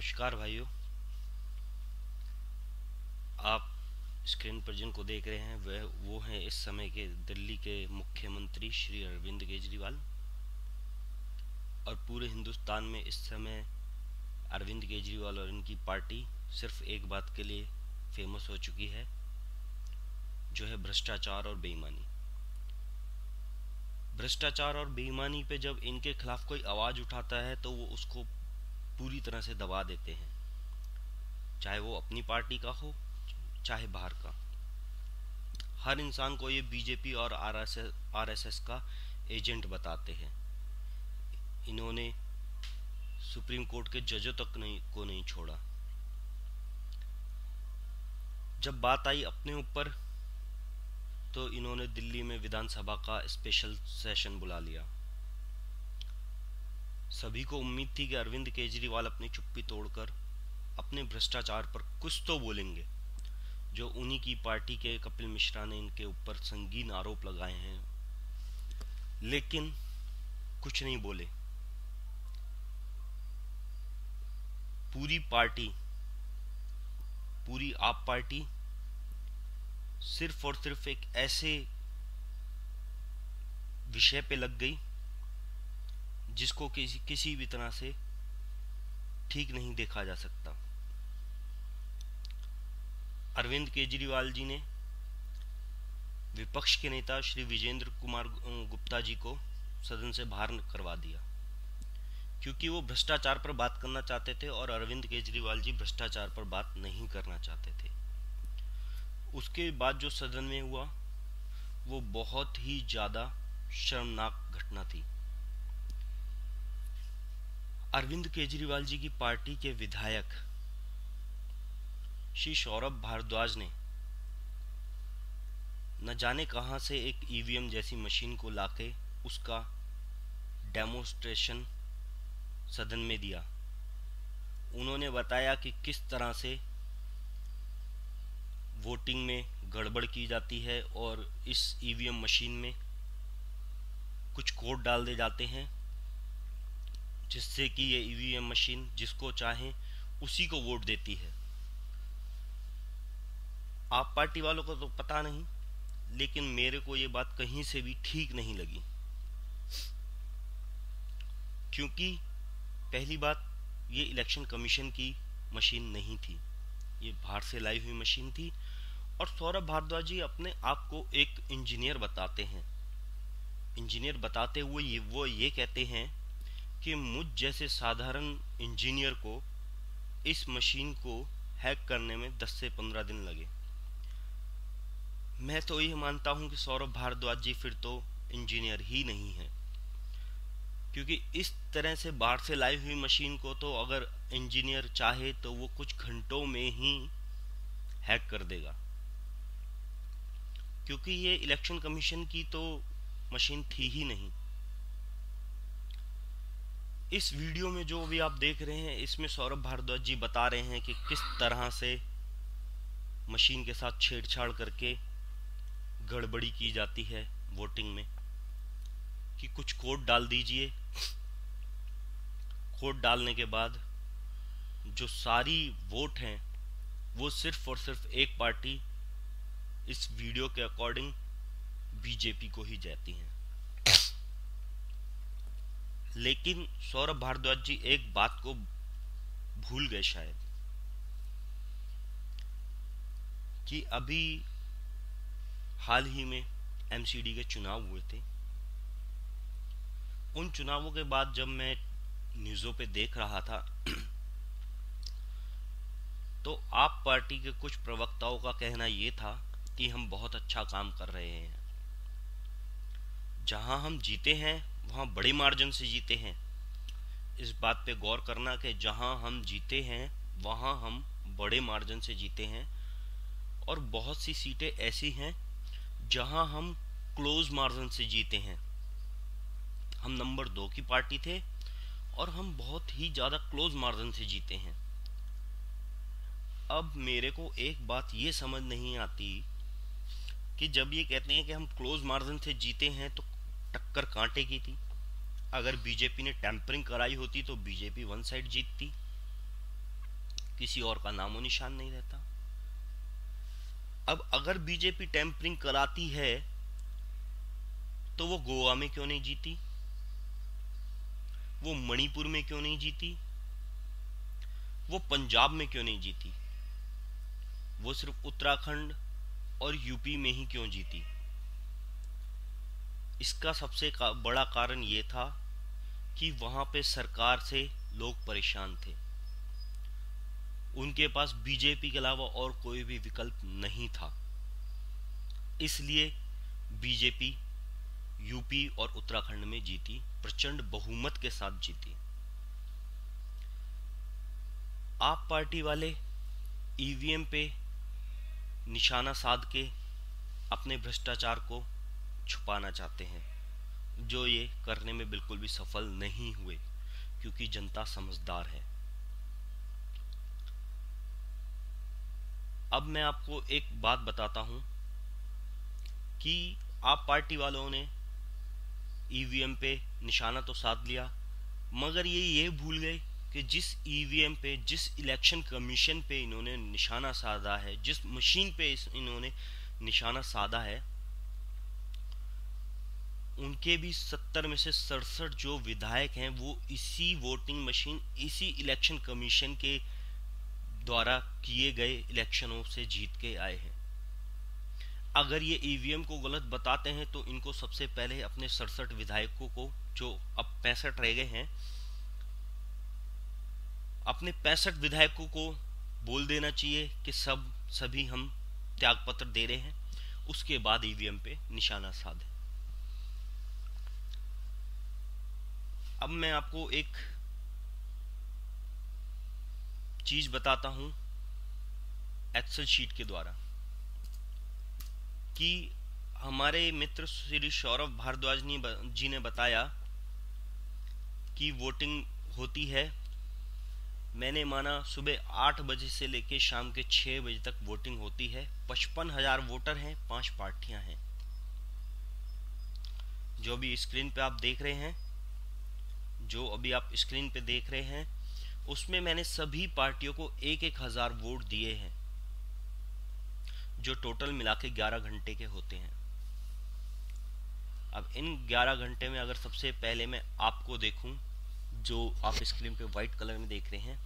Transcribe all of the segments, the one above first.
नमस्कार भाइयों। आप स्क्रीन पर जिनको देख रहे हैं, वह, वो हैं इस समय के दिल्ली के मुख्यमंत्री श्री अरविंद केजरीवाल और पूरे हिंदुस्तान में इस समय अरविंद केजरीवाल और इनकी पार्टी सिर्फ़ एक बात के लिए फ़ेमस हो चुकी है, जो है भ्रष्टाचार और बेईमानी। भ्रष्टाचार और बेईमानी पे जब इनके खिलाफ कोई आवाज़ उठाता है तो वो उसको पूरी तरह से दबा देते हैं। चाहे वो अपनी पार्टी का हो, चाहे बाहर का। हर इंसान को ये बीजेपी और आरएसएस का एजेंट बताते हैं। इन्होंने सुप्रीम कोर्ट के जजों तक नहीं, को नहीं छोड़ा। जब बात आई अपने ऊपर तो इन्होंने दिल्ली में विधानसभा का स्पेशल सेशन बुला लिया। सभी को उम्मीद थी कि अरविंद केजरीवाल अपनी चुप्पी तोड़कर अपने भ्रष्टाचार पर कुछ तो बोलेंगे। जो उन्हीं की पार्टी के कपिल मिश्रा ने इनके ऊपर संगीन आरोप लगाए हैं। लेकिन कुछ नहीं बोले। पूरी पार्टी, पूरी आप पार्टी सिर्फ़ और सिर्फ़ एक ऐसे विषय पे लग गई जिसको किसी किसी भी तरह से ठीक नहीं देखा जा सकता। अरविंद केजरीवाल जी ने विपक्ष के नेता श्री विजेंद्र कुमार गुप्ता जी को सदन से बाहर करवा दिया, क्योंकि वो भ्रष्टाचार पर बात करना चाहते थे और अरविंद केजरीवाल जी भ्रष्टाचार पर बात नहीं करना चाहते थे। उसके बाद जो सदन में हुआ, वो बहुत ही ज़्यादा शर्मनाक घटना थी। अरविंद केजरीवाल जी की पार्टी के विधायक श्री सौरभ भारद्वाज ने न जाने कहाँ से एक ईवीएम जैसी मशीन को लाके उसका डेमोस्ट्रेशन सदन में दिया। उन्होंने बताया कि किस तरह से वोटिंग में गड़बड़ की जाती है और इस ईवीएम मशीन में कुछ कोड डाल दे जाते हैं। जिससे कि ये ईवीएम मशीन जिसको चाहे, उसी को वोट देती है। आप पार्टी वालों को तो पता नहीं, लेकिन मेरे को ये बात कहीं से भी ठीक नहीं लगी। क्योंकि पहली बात, ये इलेक्शन कमीशन की मशीन नहीं थी। ये बाहर से लाई हुई मशीन थी और सौरभ भारद्वाज जी अपने आप को एक इंजीनियर बताते हैं। इंजीनियर बताते हुए ये, वो ये कहते हैं कि मुझ जैसे साधारण इंजीनियर को इस मशीन को हैक करने में 10 से 15 दिन लगे। मैं तो ये मानता हूँ कि सौरभ भारद्वाज जी फिर तो इंजीनियर ही नहीं है। क्योंकि इस तरह से बाहर से लाई हुई मशीन को तो अगर इंजीनियर चाहे तो वो कुछ घंटों में ही हैक कर देगा। क्योंकि ये इलेक्शन कमीशन की तो मशीन थी ही नहीं। इस वीडियो में जो भी आप देख रहे हैं, इसमें सौरभ भारद्वाज जी बता रहे हैं कि किस तरह से मशीन के साथ छेड़छाड़ करके गड़बड़ी की जाती है वोटिंग में। कि कुछ कोड डाल दीजिए। कोड डालने के बाद जो सारी वोट हैं, वो सिर्फ़ और सिर्फ़ एक पार्टी इस वीडियो के अकॉर्डिंग बीजेपी को ही जाती हैं। लेकिन सौरभ भारद्वाज जी एक बात को भूल गए शायद, कि अभी हाल ही में एमसीडी के चुनाव हुए थे। उन चुनावों के बाद जब मैं न्यूज़ों पे देख रहा था तो आप पार्टी के कुछ प्रवक्ताओं का कहना यह था कि हम बहुत अच्छा काम कर रहे हैं, जहाँ हम जीते हैं वहाँ बड़े मार्जिन से जीते हैं। इस बात पे गौर करना कि जहाँ हम जीते हैं, वहाँ हम बड़े मार्जिन से जीते हैं। और बहुत सी सीटें ऐसी हैं, जहाँ हम क्लोज मार्जिन से जीते हैं। हम नंबर दो की पार्टी थे और हम बहुत ही ज़्यादा क्लोज मार्जिन से जीते हैं। अब मेरे को एक बात ये समझ नहीं आती कि जब ये कहते हैं कि हम क्लोज मार्जिन से जीते हैं तो टक्कर कांटे की थी। अगर बीजेपी ने टेम्परिंग कराई होती तो बीजेपी वन साइड जीतती। किसी और का नामो निशान नहीं रहता। अब अगर बीजेपी टेम्परिंग कराती है तो वो गोवा में क्यों नहीं जीती? वो मणिपुर में क्यों नहीं जीती? वो पंजाब में क्यों नहीं जीती? वो सिर्फ़ उत्तराखंड और यूपी में ही क्यों जीती? इसका सबसे का, बड़ा कारण ये था कि वहाँ पे सरकार से लोग परेशान थे। उनके पास बीजेपी के अलावा और कोई भी विकल्प नहीं था। इसलिए बीजेपी यूपी और उत्तराखंड में जीती प्रचंड बहुमत के साथ जीती। आप पार्टी वाले ईवीएम पे निशाना साध के अपने भ्रष्टाचार को छुपाना चाहते हैं, जो ये करने में बिल्कुल भी सफल नहीं हुए, क्योंकि जनता समझदार है। अब मैं आपको एक बात बताता हूँ कि आप पार्टी वालों ने ईवीएम पे निशाना तो साध लिया, मगर ये ये भूल गए कि जिस ईवीएम पे, जिस इलेक्शन कमीशन पे इन्होंने निशाना साधा है, जिस मशीन पे इन्होंने निशाना साधा है उनके भी सत्तर में से सड़सठ जो विधायक हैं, वो इसी वोटिंग मशीन इसी इलेक्शन कमीशन के द्वारा किए गए इलेक्शनों से जीत के आए हैं। अगर ये ईवीएम को गलत बताते हैं तो इनको सबसे पहले अपने सड़सठ विधायकों को, जो अब पैंसठ रह गए हैं, अपने पैंसठ विधायकों को बोल देना चाहिए कि सब, सभी हम त्यागपत्र दे रहे हैं। उसके बाद ईवीएम पे निशाना साधे। अब मैं आपको एक चीज़ बताता हूँ एक्सेल शीट के द्वारा, कि हमारे मित्र श्री सौरभ भारद्वाज जी ने बताया कि वोटिंग होती है। मैंने माना सुबह आठ बजे से लेकर शाम के छह बजे तक वोटिंग होती है। पचपन हज़ार वोटर हैं, पाँच पार्टियाँ हैं। जो भी स्क्रीन पे आप देख रहे हैं जो अभी आप स्क्रीन पे देख रहे हैं, उसमें मैंने सभी पार्टियों को एक एक हज़ार वोट दिए हैं, जो टोटल मिला के ग्यारह घंटे के होते हैं। अब इन ग्यारह घंटे में अगर सबसे पहले मैं आपको देखूँ, जो आप स्क्रीन पे व्हाइट कलर में देख रहे हैं,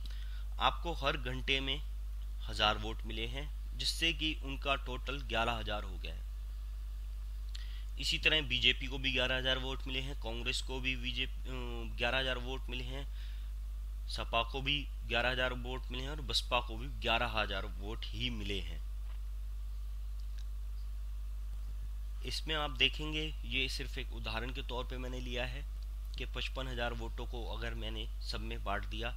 आपको हर घंटे में हज़ार वोट मिले हैं, जिससे कि उनका टोटल ग्यारह हज़ार हो गया है। इसी तरह बीजेपी को भी ग्यारह हज़ार वोट मिले हैं, कांग्रेस को भी बीजेपी ग्यारह हज़ार वोट मिले हैं, सपा को भी ग्यारह हज़ार वोट मिले हैं और बसपा को भी ग्यारह हज़ार वोट ही मिले हैं। इसमें आप देखेंगे, ये सिर्फ़ एक उदाहरण के तौर पे मैंने लिया है कि पचपन हज़ार वोटों को अगर मैंने सब में बांट दिया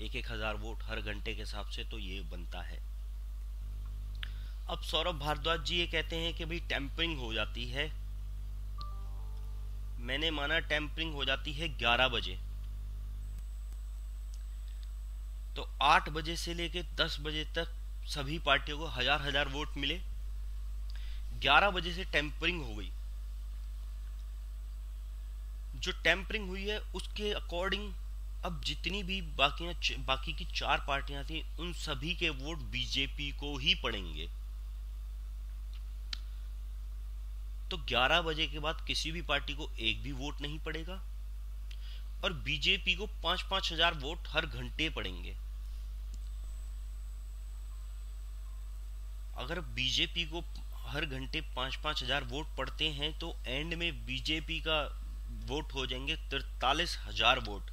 एक एक हज़ार वोट हर घंटे के हिसाब से तो ये बनता है। अब सौरभ भारद्वाज जी ये कहते हैं कि भाई टेम्परिंग हो जाती है मैंने माना टेम्परिंग हो जाती है 11 बजे। तो 8 बजे से लेके 10 बजे तक सभी पार्टियों को हज़ार हज़ार वोट मिले। 11 बजे से टेम्परिंग हो गई। जो टेम्परिंग हुई है, उसके अकॉर्डिंग अब जितनी भी बाकी बाकी की चार पार्टियाँ थी, उन सभी के वोट बीजेपी को ही पड़ेंगे। तो 11 बजे के बाद किसी भी पार्टी को एक भी वोट नहीं पड़ेगा। और बीजेपी को पाँच पाँच हज़ार वोट हर घंटे पड़ेंगे। अगर बीजेपी को हर घंटे पाँच पाँच हज़ार वोट पड़ते हैं तो एंड में बीजेपी का वोट हो जाएँगे तिरतालीस हज़ार वोट।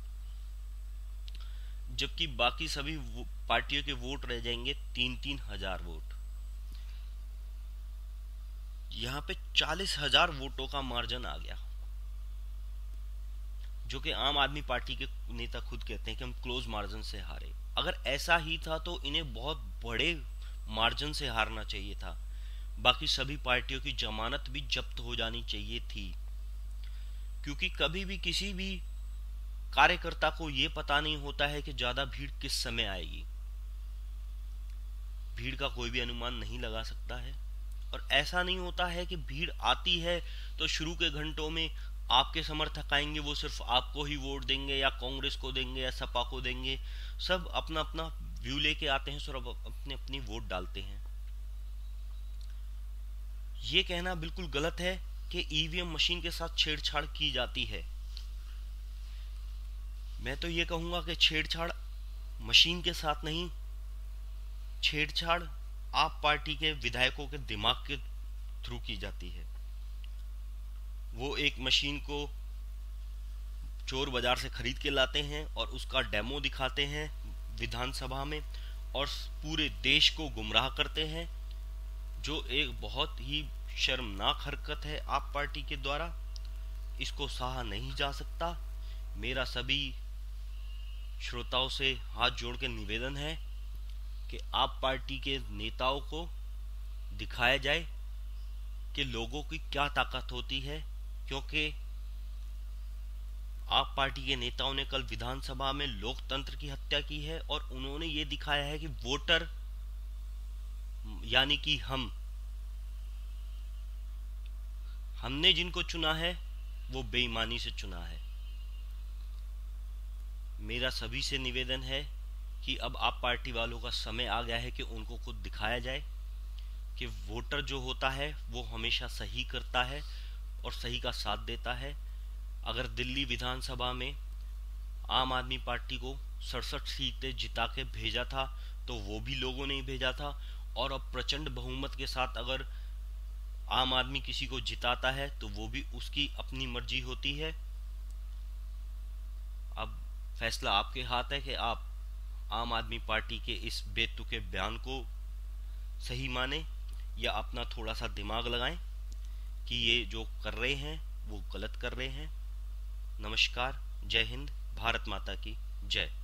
जबकि बाकी सभी पार्टियों के वोट रह जाएँगे तीन तीन हज़ार वोट। यहाँ पे चालीस हज़ार वोटों का मार्जिन आ गया। जो कि आम आदमी पार्टी के नेता खुद कहते हैं कि हम क्लोज मार्जिन से हारे। अगर ऐसा ही था तो इन्हें बहुत बड़े मार्जिन से हारना चाहिए था। बाकी सभी पार्टियों की जमानत भी जब्त हो जानी चाहिए थी। क्योंकि कभी भी किसी भी कार्यकर्ता को यह पता नहीं होता है कि ज़्यादा भीड़ किस समय आएगी। भीड़ का कोई भी अनुमान नहीं लगा सकता है। और ऐसा नहीं होता है कि भीड़ आती है तो शुरू के घंटों में आपके समर्थक आएँगे, वो सिर्फ़ आपको ही वोट देंगे या कांग्रेस को देंगे या सपा को देंगे। सब अपना अपना व्यू लेके आते हैं और अपने अपनी वोट डालते हैं। ये कहना बिल्कुल गलत है कि ईवीएम मशीन के साथ छेड़छाड़ की जाती है। मैं तो ये कहूँगा कि छेड़छाड़ मशीन के साथ नहीं, छेड़छाड़ आप पार्टी के विधायकों के दिमाग के थ्रू की जाती है। वो एक मशीन को चोर बाज़ार से खरीद के लाते हैं और उसका डेमो दिखाते हैं विधानसभा में और पूरे देश को गुमराह करते हैं, जो एक बहुत ही शर्मनाक हरकत है आप पार्टी के द्वारा। इसको सहा नहीं जा सकता। मेरा सभी श्रोताओं से हाथ जोड़ के निवेदन है कि आप पार्टी के नेताओं को दिखाया जाए कि लोगों की क्या ताकत होती है, क्योंकि आप पार्टी के नेताओं ने कल विधानसभा में लोकतंत्र की हत्या की है और उन्होंने ये दिखाया है कि वोटर, यानी कि हम, हमने जिनको चुना है, वो बेईमानी से चुना है। मेरा सभी से निवेदन है कि अब आप पार्टी वालों का समय आ गया है कि उनको खुद दिखाया जाए कि वोटर जो होता है, वो हमेशा सही करता है और सही का साथ देता है। अगर दिल्ली विधानसभा में आम आदमी पार्टी को सड़सठ सीटें जिता के भेजा था तो वो भी लोगों ने ही भेजा था। और अब प्रचंड बहुमत के साथ अगर आम आदमी किसी को जिताता है तो वो भी उसकी अपनी मर्ज़ी होती है। अब फैसला आपके हाथ है कि आप आम आदमी पार्टी के इस बेतुके बयान को सही माने या अपना थोड़ा सा दिमाग लगाएँ कि ये जो कर रहे हैं, वो गलत कर रहे हैं। नमस्कार, जय हिंद, भारत माता की जय।